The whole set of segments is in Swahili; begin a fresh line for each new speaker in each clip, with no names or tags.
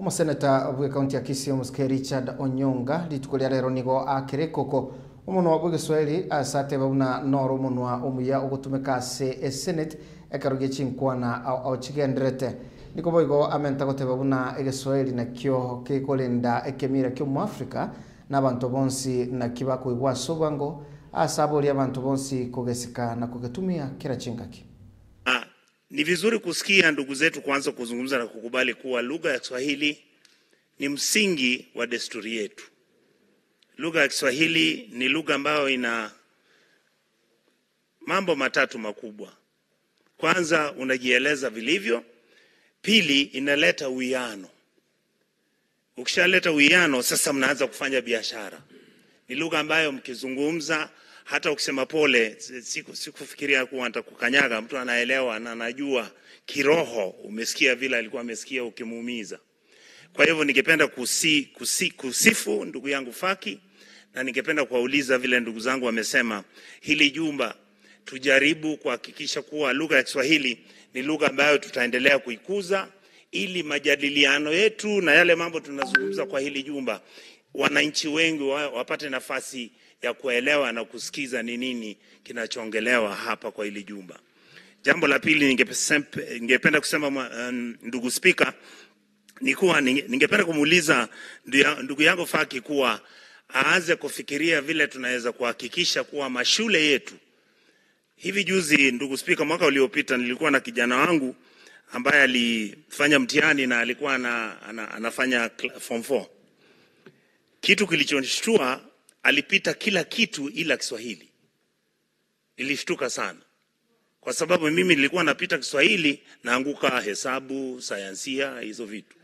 omoseneta bwa kaunti ya kisi umusike richard onyonga rituko ria rero nigo akire koko omonwa bwa giswahili asate bauna noro omonwa omuya ogotumika ase esenate ekero gia chinkwana ochigenderete niko boigo amenta goteba buna egiswaeli nakio kekorinda ekemira kio muafrika na abanto bonsi naki bakoigwa ase obwango ase aboria abanto bonsi kogesika na kugetumia kira chingaki
ni vizuri kusikia ndugu zetu kuanza kuzungumza na kukubali kuwa lugha ya Kiswahili ni msingi wa desturi yetu. Lugha ya Kiswahili ni lugha ambayo ina mambo matatu makubwa. Kwanza, unajieleza vilivyo. Pili, inaleta uwiano. Ukishaleta uwiano, sasa mnaanza kufanya biashara. Ni lugha ambayo mkizungumza, hata ukisema pole, siku sikufikiria kuwa nitakukanyaga, mtu anaelewa na anajua kiroho, umesikia vile alikuwa amesikia ukimuumiza. Kwa hivyo ningependa kusi, kusi, kusifu ndugu yangu Faki na ningependa kuwauliza vile ndugu zangu wamesema, hili jumba tujaribu kuhakikisha kuwa lugha ya Kiswahili ni lugha ambayo tutaendelea kuikuza ili majadiliano yetu na yale mambo tunazungumza kwa hili jumba, wananchi wengi wapate nafasi ya kuelewa na kusikiza ni nini kinachoongelewa hapa kwa hili jumba. Jambo la pili ningependa kusema um, ndugu spika ni kuwa ningependa kumuuliza ndugu yangu Faki kuwa aanze kufikiria vile tunaweza kuhakikisha kuwa mashule yetu Hivi juzi, ndugu spika, mwaka uliopita nilikuwa na kijana wangu ambaye alifanya mtihani na alikuwa ana, ana, anafanya form 4. Kitu kilichonishtua alipita kila kitu ila Kiswahili. ilishtuka sana kwa sababu mimi nilikuwa napita Kiswahili naanguka hesabu, sayansia, hizo vitu.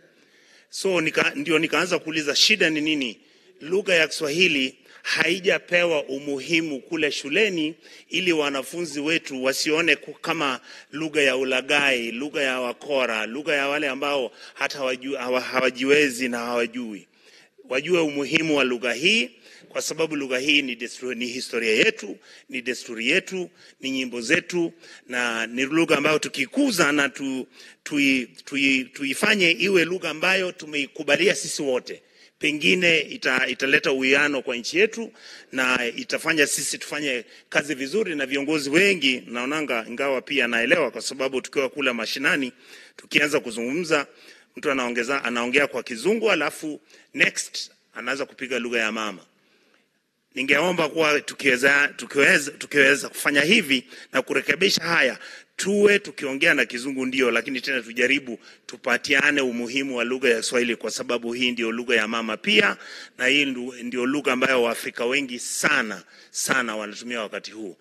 So nika, ndio nikaanza kuuliza shida ni nini? Lugha ya Kiswahili haijapewa umuhimu kule shuleni, ili wanafunzi wetu wasione kama lugha ya ulagai lugha ya wakora, lugha ya wale ambao hata hawajiwezi na hawajui. Wajue umuhimu wa lugha hii, kwa sababu lugha hii ni, desturi, ni historia yetu, ni desturi yetu, ni nyimbo zetu, na ni lugha ambayo tukikuza na tu, tui, tui, tuifanye iwe lugha ambayo tumeikubalia sisi wote pengine ita, italeta uwiano kwa nchi yetu na itafanya sisi tufanye kazi vizuri, na viongozi wengi naonanga, ingawa pia naelewa, kwa sababu tukiwa kule mashinani tukianza kuzungumza mtu anaongeza anaongea kwa Kizungu alafu next anaanza kupiga lugha ya mama. Ningeomba kuwa tukiweza, tukiweza, tukiweza kufanya hivi na kurekebisha haya, tuwe tukiongea na Kizungu ndio, lakini tena tujaribu tupatiane umuhimu wa lugha ya Kiswahili, kwa sababu hii ndio lugha ya mama pia, na hii ndio lugha ambayo Waafrika wengi sana sana wanatumia wakati huu.